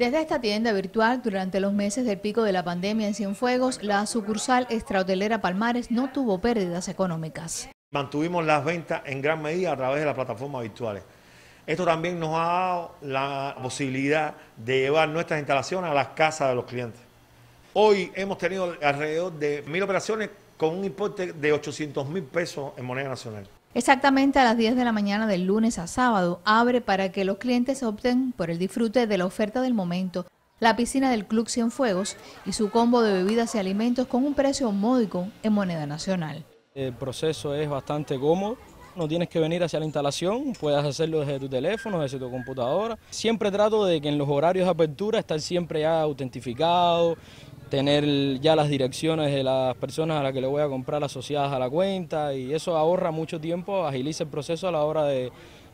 Desde esta tienda virtual, durante los meses del pico de la pandemia en Cienfuegos, la sucursal extrahotelera Palmares no tuvo pérdidas económicas. Mantuvimos las ventas en gran medida a través de las plataformas virtuales. Esto también nos ha dado la posibilidad de llevar nuestras instalaciones a las casas de los clientes. Hoy hemos tenido alrededor de mil operaciones con un importe de 800 mil pesos en moneda nacional. Exactamente a las 10 de la mañana del lunes a sábado abre para que los clientes opten por el disfrute de la oferta del momento, la piscina del Club Cienfuegos y su combo de bebidas y alimentos con un precio módico en moneda nacional. El proceso es bastante cómodo, no tienes que venir hacia la instalación, puedes hacerlo desde tu teléfono, desde tu computadora. Siempre trato de que en los horarios de apertura estén siempre ya autentificados, tener ya las direcciones de las personas a las que le voy a comprar asociadas a la cuenta y eso ahorra mucho tiempo, agiliza el proceso a la hora de,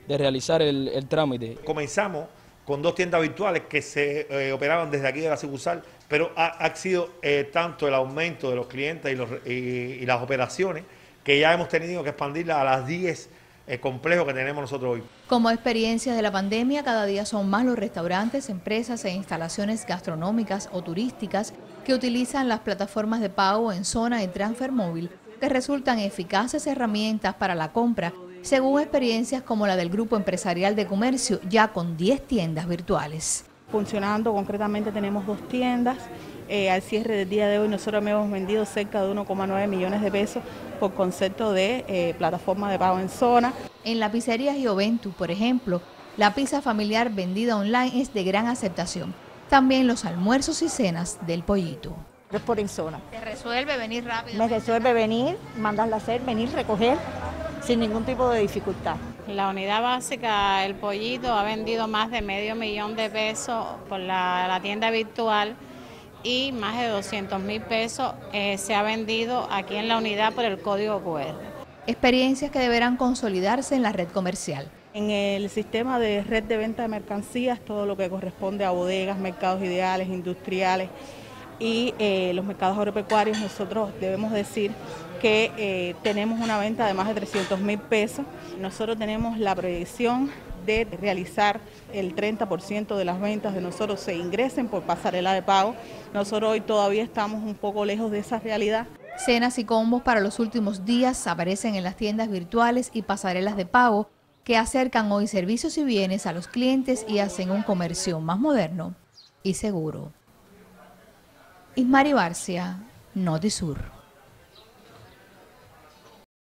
realizar el, trámite. Comenzamos con dos tiendas virtuales que se eh, operaban desde aquí de la sucursal, pero ha, sido eh, tanto el aumento de los clientes y, las operaciones que ya hemos tenido que expandirla a las 10 eh, complejos que tenemos nosotros hoy. Como experiencias de la pandemia, cada día son más los restaurantes, empresas e instalaciones gastronómicas o turísticas que utilizan las plataformas de pago en zona de transfer móvil que resultan eficaces herramientas para la compra, según experiencias como la del Grupo Empresarial de Comercio, ya con 10 tiendas virtuales. Funcionando concretamente tenemos dos tiendas. Eh, al cierre del día de hoy nosotros hemos vendido cerca de 1,9 millones de pesos por concepto de eh, plataforma de pago en zona. En la pizzería Gioventus, por ejemplo, la pizza familiar vendida online es de gran aceptación también los almuerzos y cenas del pollito. Es por en zona. ¿Te resuelve venir rápido? Me resuelve venir, mandarla a hacer, venir, recoger sin ningún tipo de dificultad. La unidad básica, el pollito, ha vendido más de medio millón de pesos por la, tienda virtual y más de 200 mil pesos eh, se ha vendido aquí en la unidad por el código QR. Experiencias que deberán consolidarse en la red comercial. En el sistema de red de venta de mercancías, todo lo que corresponde a bodegas, mercados ideales, industriales y eh, los mercados agropecuarios, nosotros debemos decir que eh, tenemos una venta de más de 300 mil pesos. Nosotros tenemos la proyección de realizar el 30% de las ventas de nosotros se ingresen por pasarela de pago. Nosotros hoy todavía estamos un poco lejos de esa realidad. Cenas y combos para los últimos días aparecen en las tiendas virtuales y pasarelas de pago que acercan hoy servicios y bienes a los clientes y hacen un comercio más moderno y seguro. Ismari Barcia, Notisur.